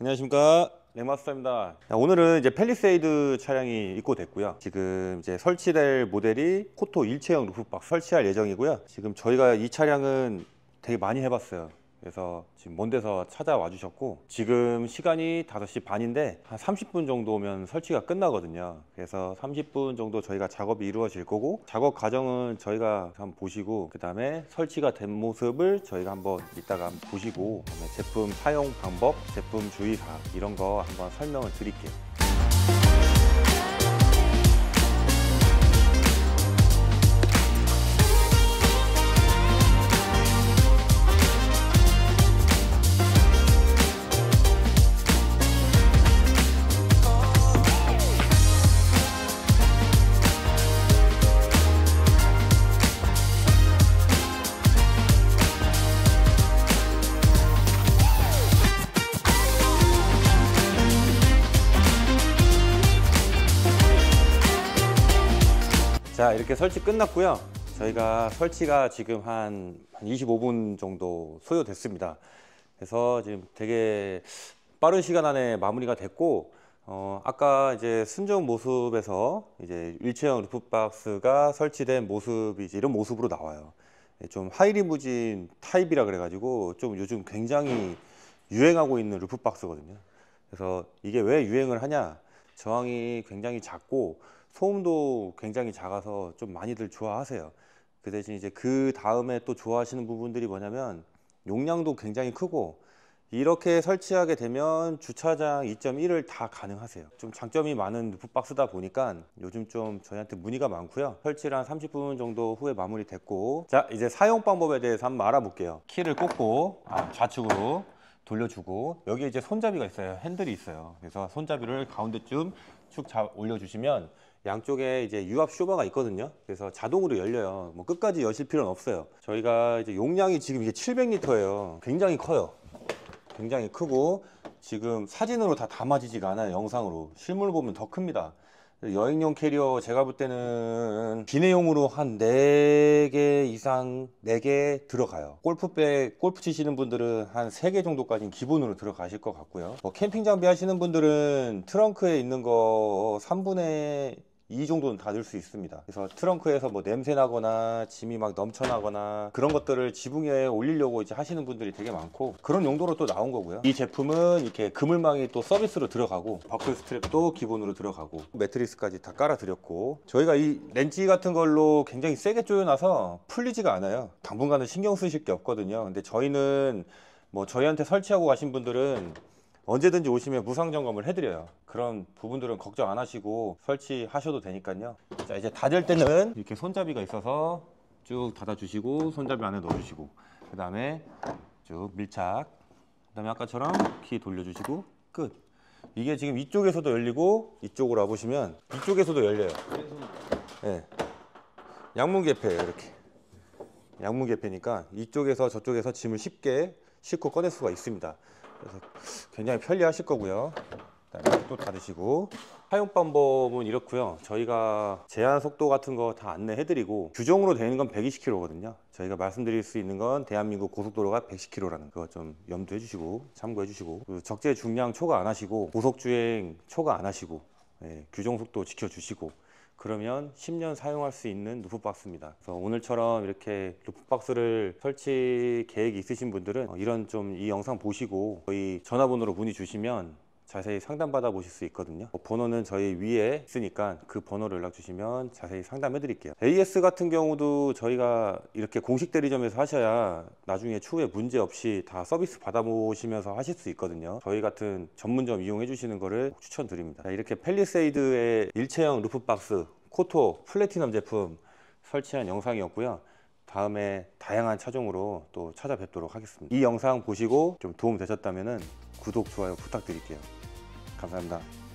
안녕하십니까? 렉마스터입니다. 자, 오늘은 이제 펠리세이드 차량이 입고됐고요. 지금 이제 설치될 모델이 코토 일체형 루프박 설치할 예정이고요. 지금 저희가 이 차량은 되게 많이 해봤어요 그래서 지금 먼 데서 찾아와 주셨고 지금 시간이 5시 반인데 한 30분 정도면 설치가 끝나거든요. 그래서 30분 정도 저희가 작업이 이루어질 거고 작업 과정은 저희가 한번 보시고 그 다음에 설치가 된 모습을 저희가 한번 이따가 한번 보시고 그다음에 제품 사용 방법, 제품 주의사항 이런 거 한번 설명을 드릴게요 자 이렇게 설치 끝났고요. 저희가 설치가 지금 한 25분 정도 소요됐습니다. 그래서 지금 되게 빠른 시간 안에 마무리가 됐고 어, 아까 이제 순정 모습에서 이제 일체형 루프박스가 설치된 모습이 이제 이런 모습으로 나와요. 좀 하이리무진 타입이라 그래가지고 좀 요즘 굉장히 유행하고 있는 루프박스거든요. 그래서 이게 왜 유행을 하냐? 저항이 굉장히 작고 소음도 굉장히 작아서 좀 많이들 좋아하세요. 그 대신 이제 그 다음에 또 좋아하시는 부분들이 뭐냐면 용량도 굉장히 크고 이렇게 설치하게 되면 주차장 2.1을 다 가능하세요. 좀 장점이 많은 루프박스다 보니까 요즘 좀 저희한테 문의가 많고요. 설치를 한 30분 정도 후에 마무리 됐고 자 이제 사용 방법에 대해서 한번 알아볼게요. 키를 꽂고 아, 좌측으로 돌려주고 여기 이제 손잡이가 있어요. 핸들이 있어요. 그래서 손잡이를 가운데쯤 쭉 잡, 올려주시면 양쪽에 이제 유압 쇼버가 있거든요. 그래서 자동으로 열려요. 뭐 끝까지 여실 필요는 없어요. 저희가 이제 용량이 지금 이게 700리터예요. 굉장히 커요. 굉장히 크고 지금 사진으로 다 담아지지가 않아요. 영상으로. 실물 보면 더 큽니다. 여행용 캐리어 제가 볼 때는 기내용으로 한 4개 이상 4개 들어가요. 골프백 골프 치시는 분들은 한 3개 정도까지는 기본으로 들어가실 것 같고요. 뭐 캠핑 장비 하시는 분들은 트렁크에 있는 거 3분의 2 정도는 다 넣을 수 있습니다. 그래서 트렁크에서 뭐 냄새 나거나 짐이 막 넘쳐나거나 그런 것들을 지붕 위에 올리려고 이제 하시는 분들이 되게 많고 그런 용도로 또 나온 거고요. 이 제품은 이렇게 그물망이 또 서비스로 들어가고 버클 스트랩도 기본으로 들어가고 매트리스까지 다 깔아 드렸고 저희가 이 렌치 같은 걸로 굉장히 세게 조여놔서 풀리지가 않아요. 당분간은 신경 쓰실 게 없거든요. 근데 저희는 뭐 저희한테 설치하고 가신 분들은 언제든지 오시면 무상 점검을 해드려요. 그런 부분들은 걱정 안 하시고 설치하셔도 되니까요. 자 이제 닫을 때는 이렇게 손잡이가 있어서 쭉 닫아 주시고 손잡이 안에 넣어 주시고 그 다음에 쭉 밀착 그 다음에 아까처럼 키 돌려 주시고 끝. 이게 지금 이쪽에서도 열리고 이쪽으로 와보시면 이쪽에서도 열려요. 네. 양문 개폐예요 이렇게. 양문 개폐니까 이쪽에서 저쪽에서 짐을 쉽게 싣고 꺼낼 수가 있습니다 그래서 굉장히 편리하실 거고요. 그다음에 또 닫으시고 사용 방법은 이렇고요. 저희가 제한 속도 같은 거 다 안내해 드리고 규정으로 되는 건 120km거든요. 저희가 말씀드릴 수 있는 건 대한민국 고속도로가 110km라는 거좀 염두해 주시고 참고해 주시고 그 적재 중량 초과 안 하시고 고속 주행 초과 안 하시고 예, 규정 속도 지켜주시고 그러면 10년 사용할 수 있는 루프박스입니다. 그래서 오늘처럼 이렇게 루프박스를 설치 계획이 있으신 분들은 이런 좀 이 영상 보시고 저희 전화번호로 문의 주시면 자세히 상담받아 보실 수 있거든요. 번호는 저희 위에 있으니까 그 번호로 연락 주시면 자세히 상담해 드릴게요. AS 같은 경우도 저희가 이렇게 공식 대리점에서 하셔야 나중에 추후에 문제 없이 다 서비스 받아보시면서 하실 수 있거든요. 저희 같은 전문점 이용해 주시는 거를 추천드립니다. 자, 이렇게 펠리세이드의 일체형 루프박스 코토 플래티넘 제품 설치한 영상이었고요. 다음에 다양한 차종으로 또 찾아뵙도록 하겠습니다. 이 영상 보시고 좀 도움 되셨다면 구독, 좋아요 부탁드릴게요 감사합니다.